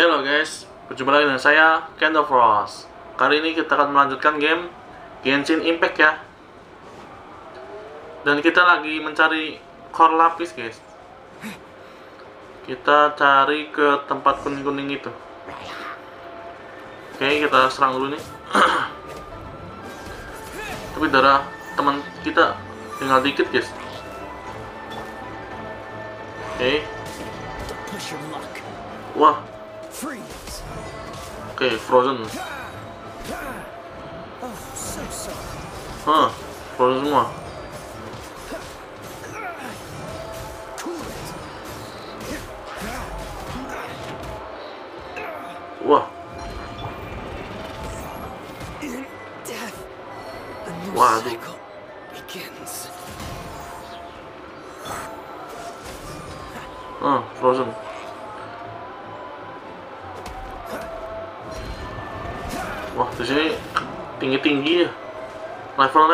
Halo guys, berjumpa lagi dengan saya, Kendall Frost. Kali ini kita akan melanjutkan game Genshin Impact ya. Dan kita lagi mencari core lapis guys. Kita cari ke tempat kuning-kuning itu. Oke, kita serang dulu nih. Tapi darah teman kita tinggal dikit guys. Oke, wah, Ok, Frozen. Ah, ah. Oh, ah Frozen 1.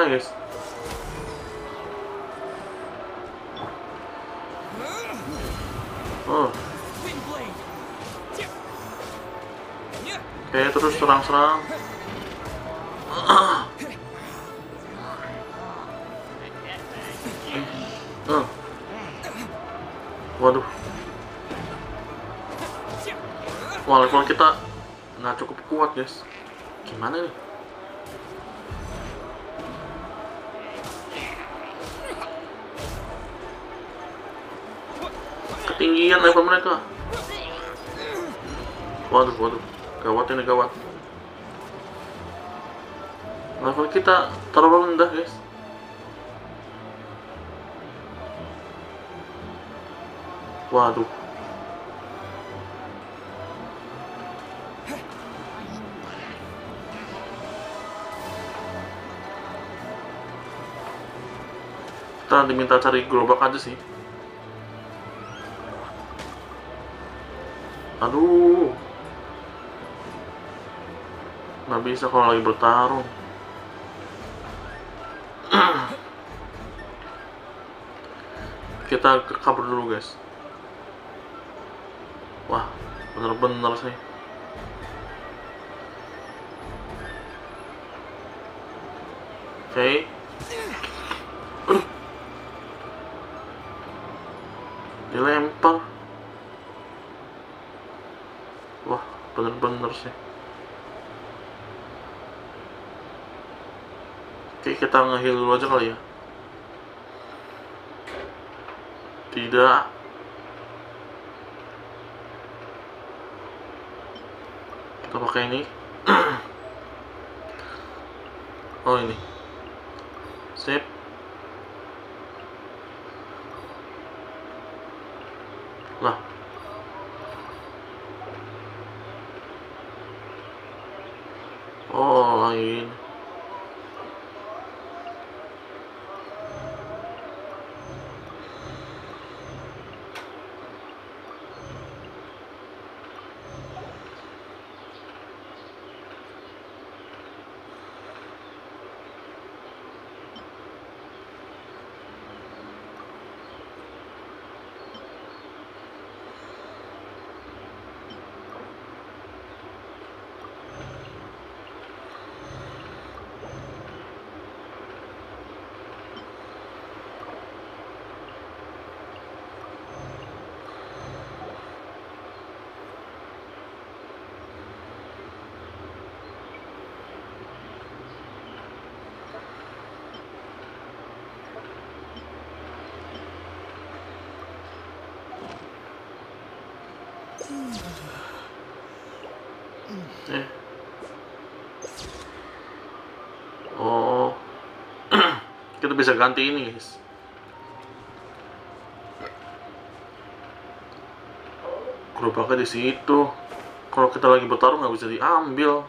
Guys. Oh, oke terus serang-serang. Ah. Waduh. Wah, level kita nggak cukup kuat, guys. Gimana nih? Ketinggian level mereka. Waduh, waduh. Gawat ini gawat. Level kita terlalu rendah, guys. Waduh. Kita diminta cari gerobak aja sih. Aduh. Nggak bisa kalau lagi bertarung. Kita ke- kabur dulu guys. Wah, bener-bener sih. Oke. Aduh. Dilempar. Wah, sih. Oke, kita nge-heal dulu aja kali ya. Tidak. Kita pakai ini. oh, ini. Sip. Lah. Oh, Oh. kita bisa ganti ini, guys. Gerobaknya di situ. Kalau kita lagi bertarung nggak bisa diambil.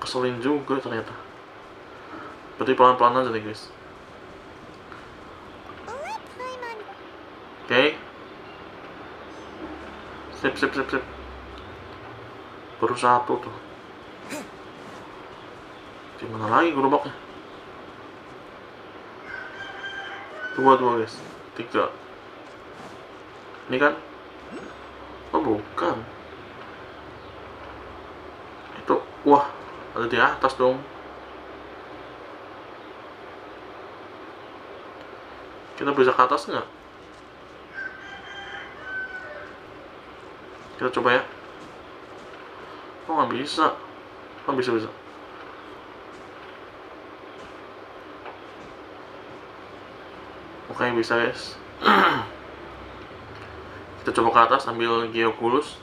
Keselin juga ternyata. Berarti pelan-pelan aja nih, guys. Oke. Sip, sip, sip, sip. Baru satu tuh. Di mana lagi gerobaknya? Dua, dua guys. Tiga. Ini kan? Oh bukan. Itu, wah, ada di atas dong. Kita bisa ke atas nggak? Kita coba ya. Oh nggak bisa. Oh bisa bisa. Oke bisa guys. Kita coba ke atas ambil Geoculus.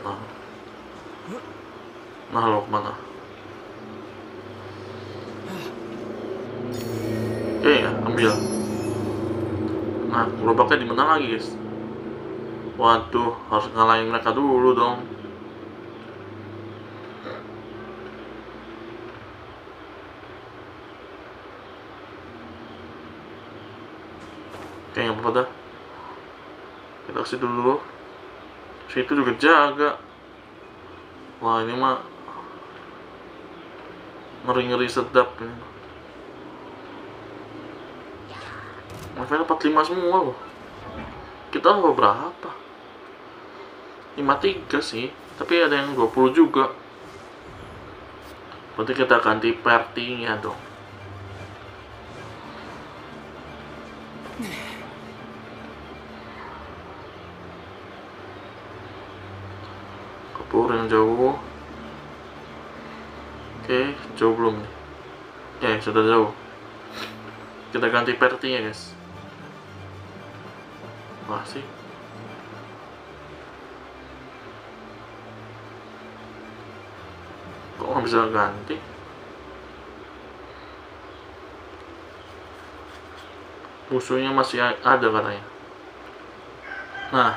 Nah, nah lo ke mana? Oke ya, ambil. Nah, gerobaknya di mana lagi guys? Waduh, harus ngalahin mereka dulu dong. Oke, nggak apa-apa dah. Kita kasih dulu. Situ juga jaga. Wah, ini mah ngeri-ngeri sedap ini. Level 45 semua loh. Kita berapa? 53 sih, tapi ada yang 20 juga. Berarti kita ganti partinya dong. Kapur yang jauh. Oke, jauh belum nih. Oke, sudah jauh. Kita ganti partinya guys. Masih. Nggak bisa ganti? Musuhnya masih ada katanya. Nah.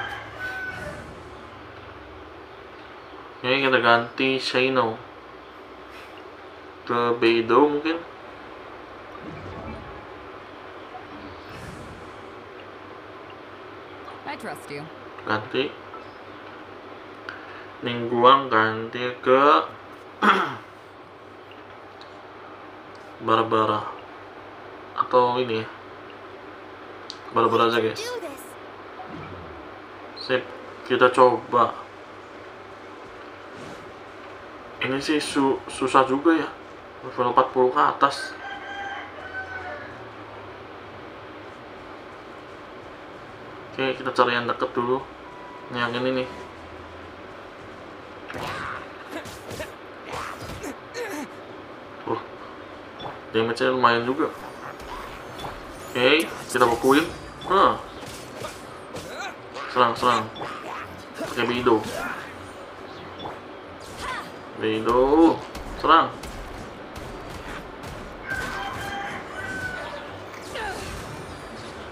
Ini kita ganti Shino. Ke Beidou mungkin. I trust you. ganti Ningguang ganti ke Barbara atau ini ya. Barbara aja guys. Sip. Kita coba. Ini sih su- susah juga ya. Level 40 ke atas. Oke kita cari yang deket dulu. Ini yang ini nih damage-nya lumayan juga oke kita bukuin Hah. serang serang pakai bido bido serang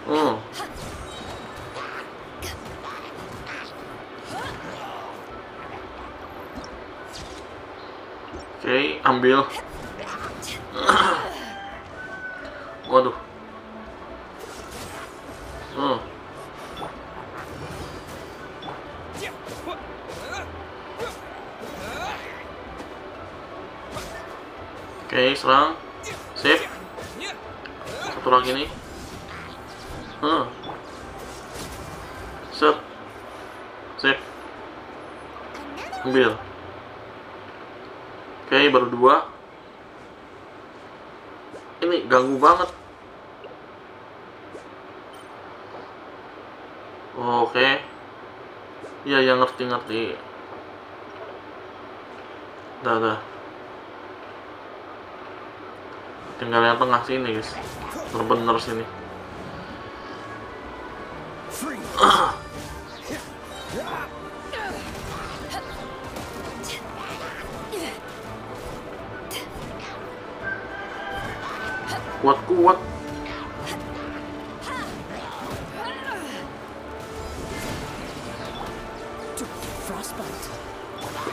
Hmm. Oke, ambil. Waduh. Hmm. Oke, serang. Sip. Satu lagi nih. Hmm. Set. Sip. Ambil. Oke, baru dua. Ini ganggu banget. Oke. Iya, yang ngerti-ngerti. Dah, dah. Tinggal yang tengah sini, guys. Bener-bener sini. Free. Kuat-kuat.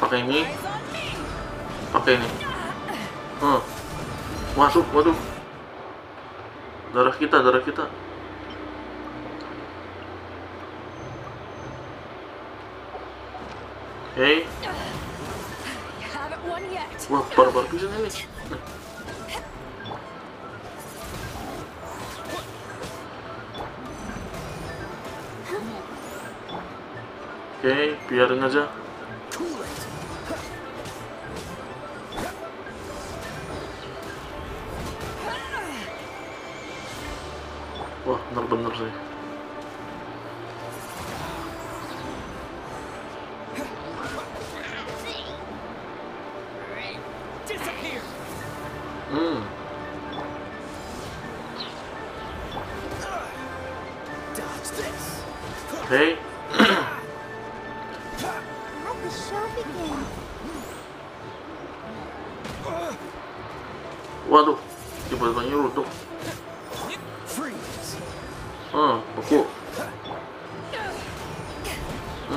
Pakai ini. Pakai ini. Hmm. Waduh, waduh. Darah kita, darah kita. Oke. Yet. Wah, barbar bisa ini. Oke biarin aja. Wah bener-bener sih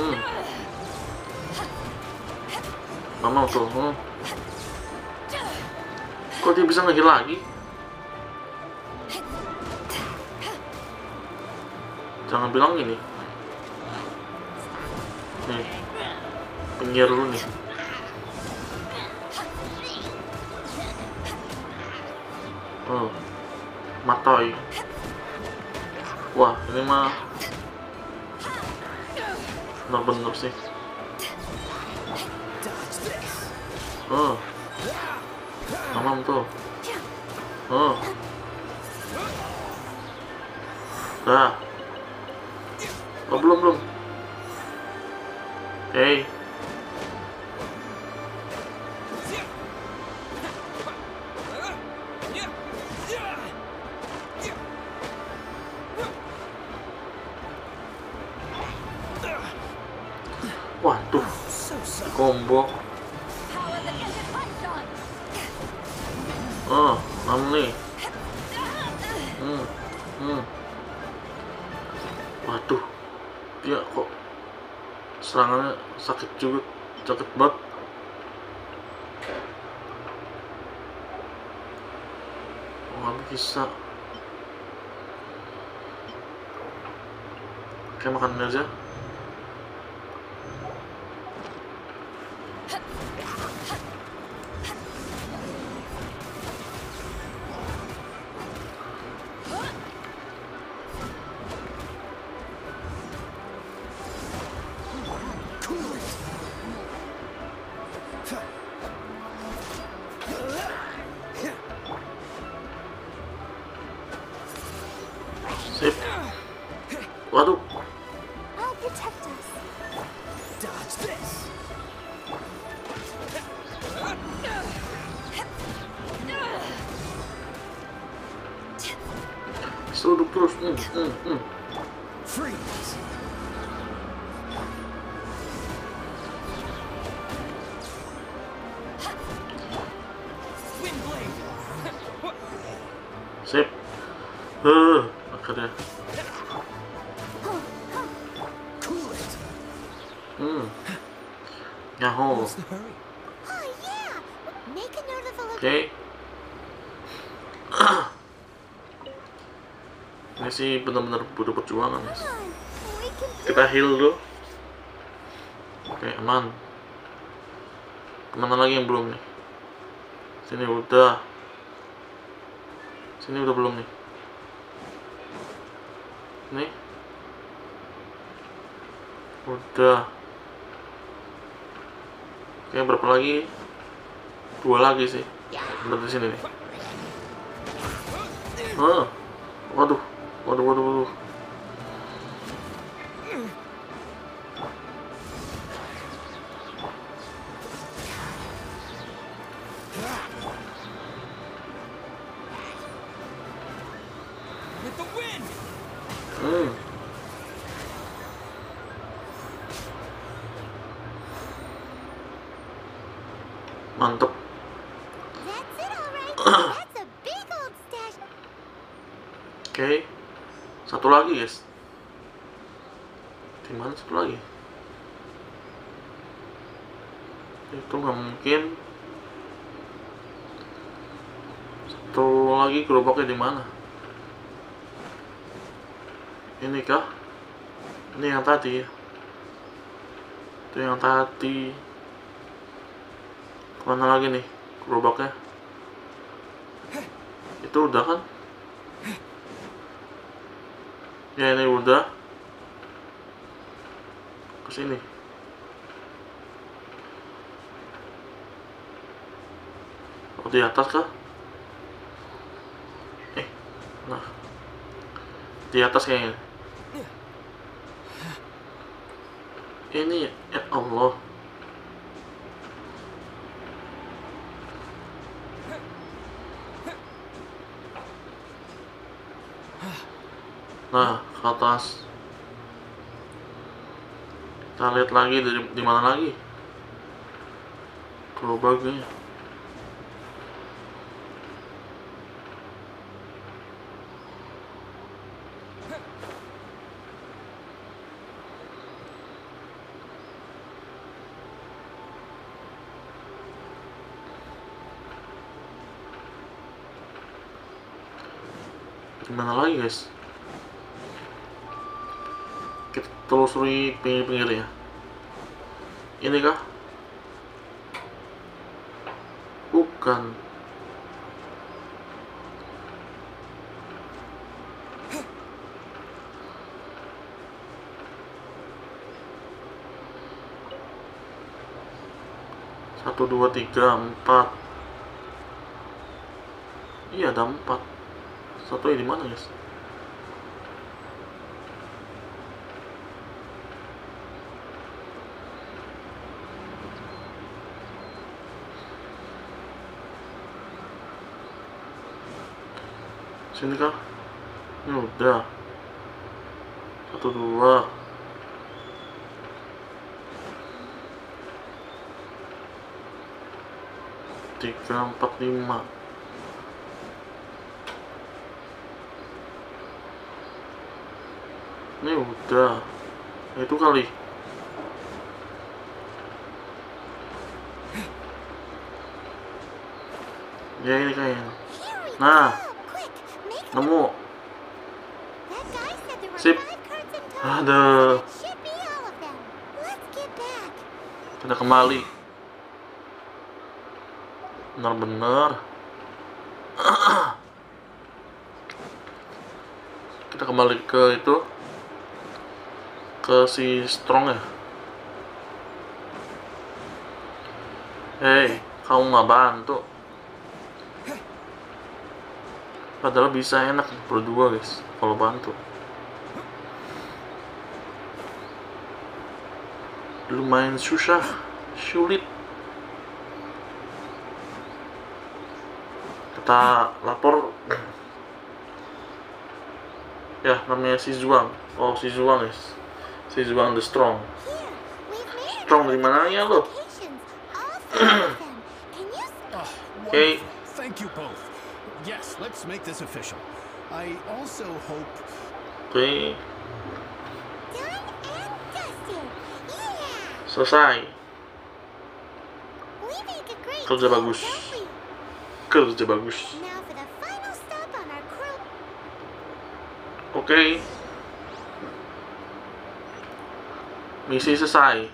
hmm. Mama tuh hmm. kok dia bisa ngehil lagi? Jangan bilang ini. Nih penyihir dulu nih. Oh matoy. Wah ini mah bener-bener sih. Dodge this. oh mamam tuh. Oh dah. Oh belum belum. Hey combo oh nih hmm hmm. Waduh dia kok serangannya sakit juga sakit banget. Oh, nggak bisa. Oke makan aja seruduk terus hmm, hmm, hmm. Freeze. Wind blade. sip Huh, benar-benar butuh perjuangan, do Kita heal dulu. Oke, aman. Ke mana lagi yang belum nih? Sini udah. Sini udah belum nih? Nih. Udah. Oke, berapa lagi? Dua lagi sih. Berarti sini nih. Ah. Waduh. Waduh, waduh, waduh. With the lagi, guys. Di mana satu lagi? Itu nggak mungkin. Satu lagi gerobaknya di mana? Ini kah? Ini yang tadi ya? Itu yang tadi. Ke mana lagi nih gerobaknya? Itu udah kan? ya ini udah. Ke sini. Oh di atas kah? Eh nah. Di atas kayaknya. Ini ya eh, Allah. Nah, ke atas. Kita lihat lagi dari di mana lagi? Gerobaknya. Gimana lagi guys? Telusuri pinggir-pinggirnya. Ini kah? Bukan. Satu, dua, tiga, empat. Iya, ada empat. Satu di mana, guys? Sini kah? Ini udah. Satu, dua. Tiga, empat, lima. Ini udah. Itu kali. Ya ini kayaknya. Nah. Nemu. Sip. back. Kita kembali. Benar-benar. Kita kembali ke itu. Ke si Strong ya. Hei, kamu nggak bantu. Padahal bisa enak berdua guys, kalau bantu. Lumayan susah, sulit. Kita lapor. Ya, namanya si Zuang. Oh, si Zuang guys. Si Zuang the Strong. Strong dari mana ya lo? Oh, Okay. wonderful. Thank you both. Yes, let's make this official. I also hope Oke, done and dusted? Yeah. selesai. We make a great Kerja bagus. Kerja bagus. Now for the final stop on our crew. Oke. Misi selesai.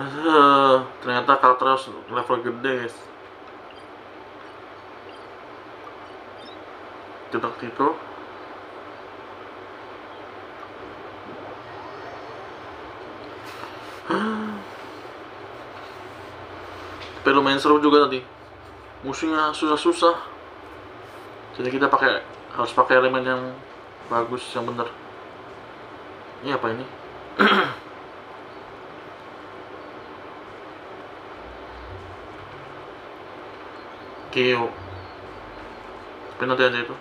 Aduh, ternyata Kaltros level gede, guys. Ke situ. Tapi lumayan seru juga tadi. Musuhnya susah-susah. Jadi kita pakai harus pakai elemen yang bagus yang bener ini apa ini? Kio tapi nanti aja itu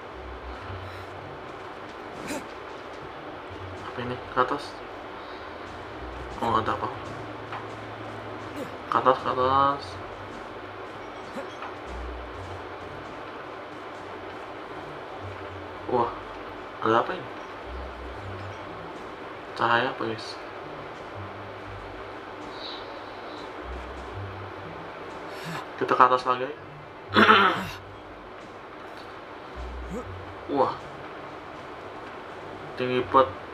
ini ke atas oh ada apa ke atas ke atas Wah, ada apa ini? Cahaya apa guys? Kita ke atas lagi. Wah, tinggi banget.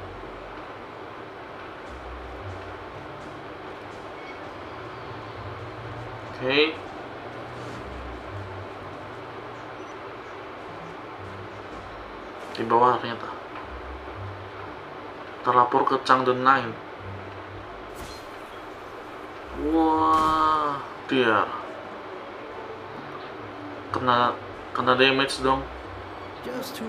Oke. di bawah ternyata terlapor ke Changdong Nine wah dia kena kena damage dong. Oke, to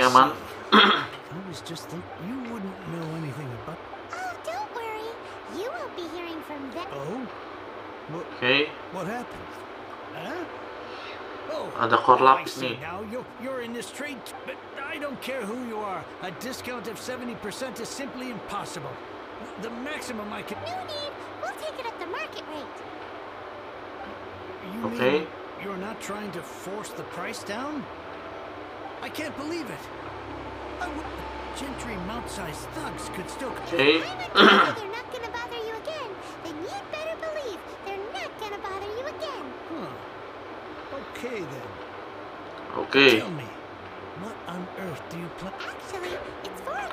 aman. I was just think you wouldn't know anything about. Oh, don't worry. You won't be hearing from them. Oh, what Oke, what happened? Huh? Oh, Ada core oh, I see nih. Now you're you're in this trade, but I don't care who you are. A discount of seventy percent is simply impossible. The maximum I can. No need. We'll take it at the market rate. You Okay. mean you're not trying to force the price down? I can't believe it. I would, gentry mount-sized thugs could still. oke. a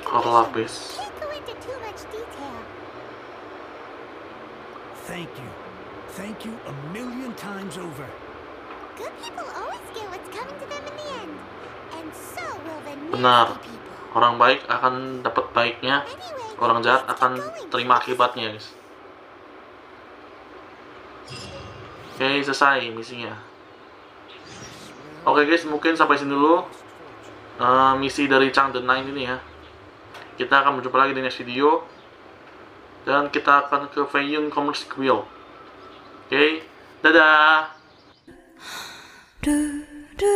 Core commission. lapis. Can't go into too much detail. Thank you. Thank you a million times over. Good people always get what's coming to them in the end. And so will the Benar. Orang baik akan dapat baiknya, Anyway, orang jahat akan terima akibatnya, guys. Oke, selesai misinya. Oke guys, mungkin sampai sini dulu eh, misi dari Chang the Nine ini ya. Kita akan berjumpa lagi di next video. Dan kita akan ke Feiyun Commerce Guild. Oke, dadah! do do